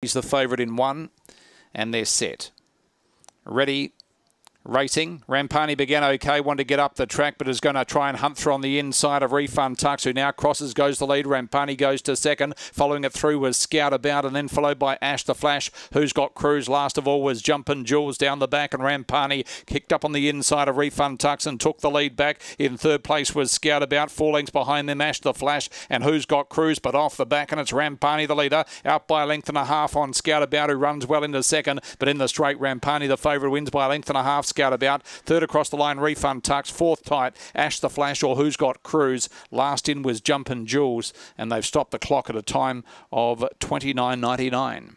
He's the favourite in one, and they're set. Ready, Racing. Rampani began okay, wanted to get up the track, but is going to try and hunt through on the inside of Refund Tux, who now crosses, goes the lead. Rampani goes to second. Following it through was Scout About, and then followed by Ash the Flash, who's got Cruise. Last of all was Jumpin' Jules down the back, and Rampani kicked up on the inside of Refund Tux and took the lead back. In third place was Scout About, four lengths behind them, Ash the Flash, and who's got Cruise, but off the back, and it's Rampani the leader, out by a length and a half on Scout About, who runs well into second, but in the straight, Rampani the favourite wins by a length and a half. Scout About, third across the line, Refund Tux. Fourth tight, Ash the Flash or Who's Got Cruise. Last in was Jumpin' Jules, and they've stopped the clock at a time of 29.99.